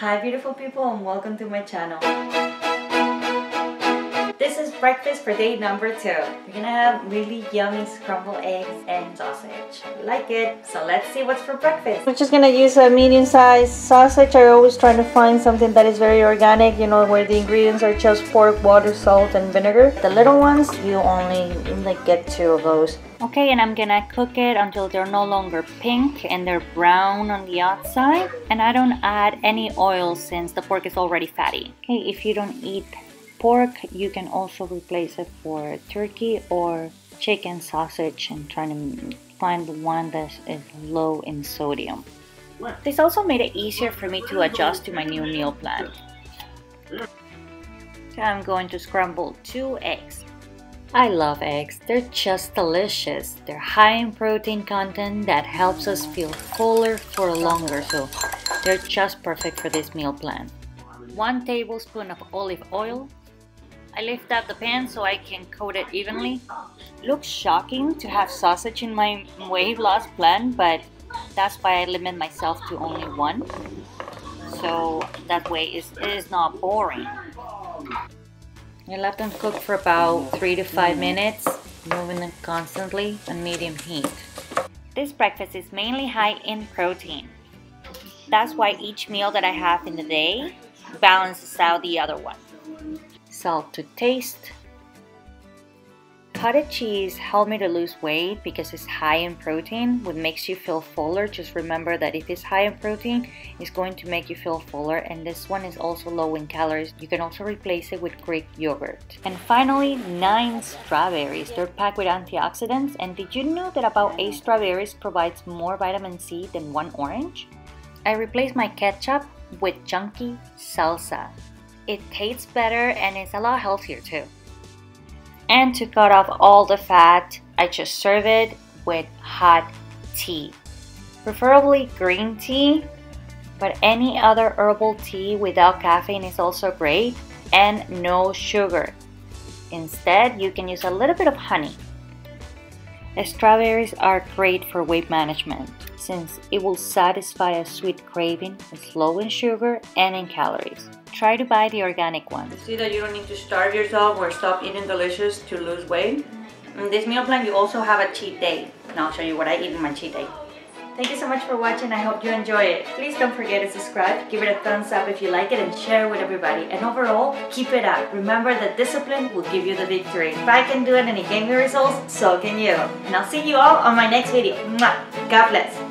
Hi beautiful people and welcome to my channel. This is breakfast for day number two. We're gonna have really yummy scrambled eggs and sausage. I like it. So let's see what's for breakfast. We're just gonna use a medium-sized sausage. I always try to find something that is very organic, you know, where the ingredients are just pork, water, salt, and vinegar. The little ones, you only like get two of those. Okay, and I'm gonna cook it until they're no longer pink and they're brown on the outside. And I don't add any oil since the pork is already fatty. Okay, if you don't eat pork, you can also replace it for turkey or chicken sausage and try to find one that is low in sodium. This also made it easier for me to adjust to my new meal plan. I'm going to scramble two eggs. I love eggs. They're just delicious. They're high in protein content that helps us feel fuller for longer, so they're just perfect for this meal plan. One tablespoon of olive oil. I lift up the pan so I can coat it evenly. Looks shocking to have sausage in my weight loss plan, but that's why I limit myself to only one. So that way it is not boring. I let them cook for about 3 to 5 minutes, moving them constantly on medium heat. This breakfast is mainly high in protein. That's why each meal that I have in the day balances out the other one. Salt to taste, Cottage cheese helped me to lose weight because it's high in protein, which makes you feel fuller. Just remember that if it's high in protein, it's going to make you feel fuller. And this one is also low in calories. You can also replace it with Greek yogurt. And finally, nine strawberries. They're packed with antioxidants. And did you know that about eight strawberries provides more vitamin C than one orange? I replaced my ketchup with chunky salsa. It tastes better and it's a lot healthier too. And to cut off all the fat, I just serve it with hot tea. Preferably green tea, but any other herbal tea without caffeine is also great and no sugar. Instead, you can use a little bit of honey. Strawberries are great for weight management since it will satisfy a sweet craving, it's low in sugar and in calories. Try to buy the organic ones. See that you don't need to starve yourself or stop eating delicious to lose weight? In this meal plan, you also have a cheat day. And I'll show you what I eat in my cheat day. Thank you so much for watching. I hope you enjoy it. Please don't forget to subscribe, give it a thumbs up if you like it, and share with everybody. And overall, keep it up. Remember that discipline will give you the victory. If I can do it and it gave me results, so can you. And I'll see you all on my next video. God bless.